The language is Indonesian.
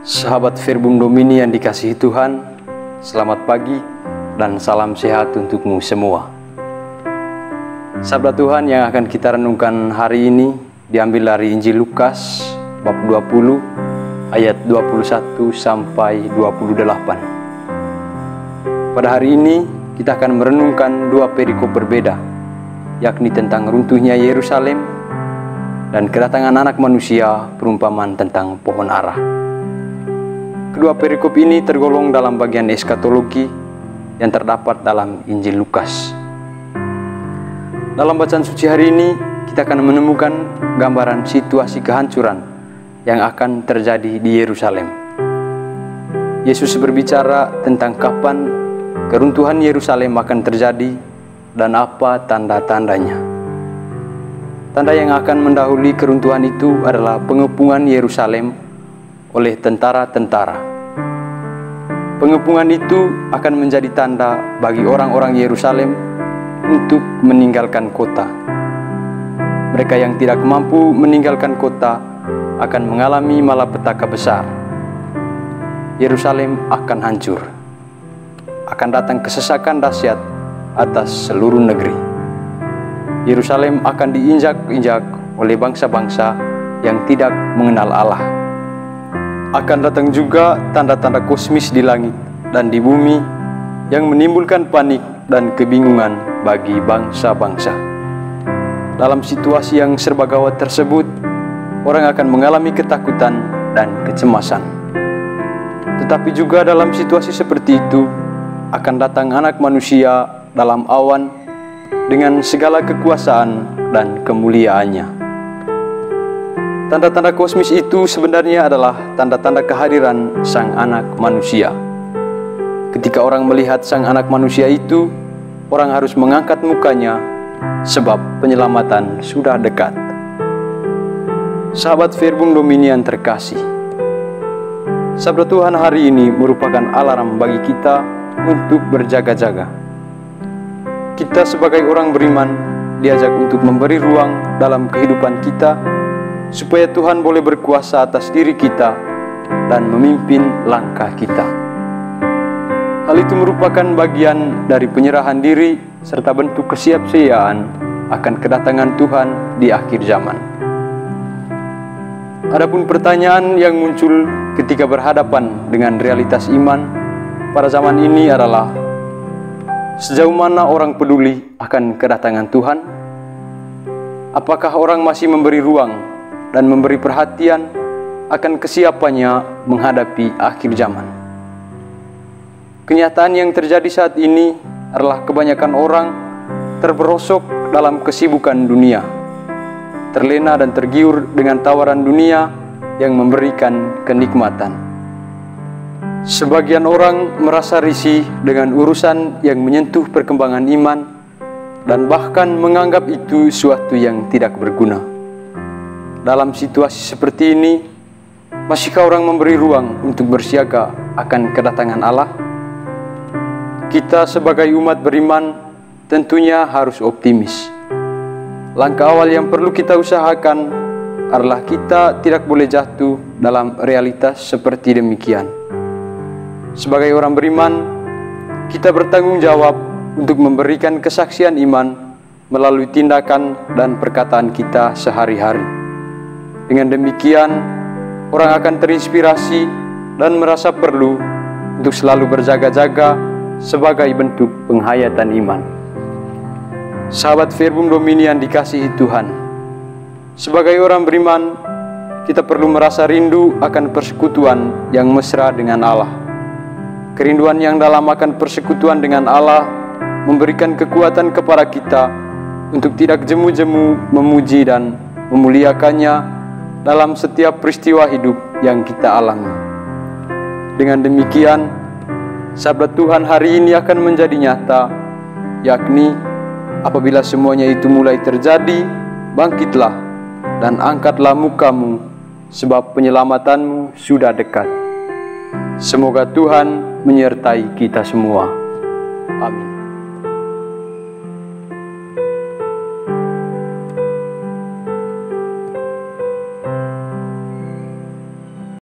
Sahabat Verbum Domini yang dikasihi Tuhan, selamat pagi dan salam sehat untukmu semua. Sabda Tuhan yang akan kita renungkan hari ini diambil dari Injil Lukas bab 20 ayat 21 sampai 28. Pada hari ini kita akan merenungkan dua perikop berbeda, yakni tentang runtuhnya Yerusalem dan kedatangan anak manusia perumpamaan tentang pohon arah. Kedua perikop ini tergolong dalam bagian eskatologi yang terdapat dalam Injil Lukas. Dalam bacaan suci hari ini, kita akan menemukan gambaran situasi kehancuran yang akan terjadi di Yerusalem. Yesus berbicara tentang kapan keruntuhan Yerusalem akan terjadi dan apa tanda-tandanya. Tanda yang akan mendahului keruntuhan itu adalah pengepungan Yerusalem oleh tentara-tentara. Pengepungan itu akan menjadi tanda bagi orang-orang Yerusalem untuk meninggalkan kota. Mereka yang tidak mampu meninggalkan kota akan mengalami malapetaka besar. Yerusalem akan hancur. Akan datang kesesakan dahsyat atas seluruh negeri. Yerusalem akan diinjak-injak oleh bangsa-bangsa yang tidak mengenal Allah. Akan datang juga tanda-tanda kosmis di langit dan di bumi yang menimbulkan panik dan kebingungan bagi bangsa-bangsa. Dalam situasi yang serba gawat tersebut, orang akan mengalami ketakutan dan kecemasan. Tetapi juga dalam situasi seperti itu, akan datang anak manusia dalam awan dengan segala kekuasaan dan kemuliaannya. Tanda-tanda kosmis itu sebenarnya adalah tanda-tanda kehadiran sang anak manusia. Ketika orang melihat sang anak manusia itu, orang harus mengangkat mukanya sebab penyelamatan sudah dekat. Sahabat Verbum Domini yang terkasih, Sabda Tuhan hari ini merupakan alarm bagi kita untuk berjaga-jaga. Kita sebagai orang beriman diajak untuk memberi ruang dalam kehidupan kita supaya Tuhan boleh berkuasa atas diri kita dan memimpin langkah kita. Hal itu merupakan bagian dari penyerahan diri serta bentuk kesiapsiaan akan kedatangan Tuhan di akhir zaman. Adapun pertanyaan yang muncul ketika berhadapan dengan realitas iman pada zaman ini adalah sejauh mana orang peduli akan kedatangan Tuhan? Apakah orang masih memberi ruang dan memberi perhatian akan kesiapannya menghadapi akhir zaman? Kenyataan yang terjadi saat ini adalah kebanyakan orang terperosok dalam kesibukan dunia, terlena dan tergiur dengan tawaran dunia yang memberikan kenikmatan. Sebagian orang merasa risih dengan urusan yang menyentuh perkembangan iman dan bahkan menganggap itu suatu yang tidak berguna. Dalam situasi seperti ini, masihkah orang memberi ruang untuk bersiaga akan kedatangan Allah? Kita sebagai umat beriman tentunya harus optimis. Langkah awal yang perlu kita usahakan adalah kita tidak boleh jatuh dalam realitas seperti demikian. Sebagai orang beriman, kita bertanggung jawab untuk memberikan kesaksian iman melalui tindakan dan perkataan kita sehari-hari. Dengan demikian, orang akan terinspirasi dan merasa perlu untuk selalu berjaga-jaga sebagai bentuk penghayatan iman. Sahabat Verbum Domini yang dikasihi Tuhan, sebagai orang beriman, kita perlu merasa rindu akan persekutuan yang mesra dengan Allah. Kerinduan yang dalam akan persekutuan dengan Allah memberikan kekuatan kepada kita untuk tidak jemu-jemu memuji dan memuliakannya dalam setiap peristiwa hidup yang kita alami. Dengan demikian, sabda Tuhan hari ini akan menjadi nyata, yakni apabila semuanya itu mulai terjadi, bangkitlah dan angkatlah mukamu, sebab penyelamatanmu sudah dekat. Semoga Tuhan menyertai kita semua. Amin.